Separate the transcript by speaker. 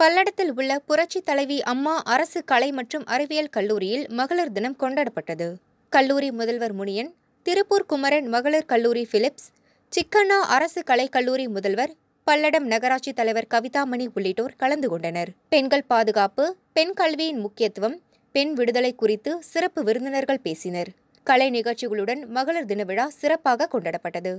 Speaker 1: பல்லடத்தில் உள்ள புரட்சி தலைவி அம்மா அரசு கலை மற்றும் அறிவியல் கல்லூரியில் மகளிர் தினம் கொண்டாடப்பட்டது. கல்லூரி முதல்வர் முனியன் திருப்பூர் குமரன் மகளிர் கல்லூரி பிலிப்ஸ் சிக்கண்ணா அரசு கலைக்கல்லூரி முதல்வர் பல்லடம் நகராட்சி தலைவர் கவிதாமணி உள்ளிட்டோர் கலந்து கொண்டனர். பெண்கள் பாதுகாப்பு பெண் கல்வியின் முக்கியத்துவம் பெண் விடுதலை குறித்து சிறப்பு விருந்தினர்கள் பேசினர். கலை நிகழ்ச்சிகளுடன் மகளிர் தின விழா சிறப்பாக கொண்டாடப்பட்டது.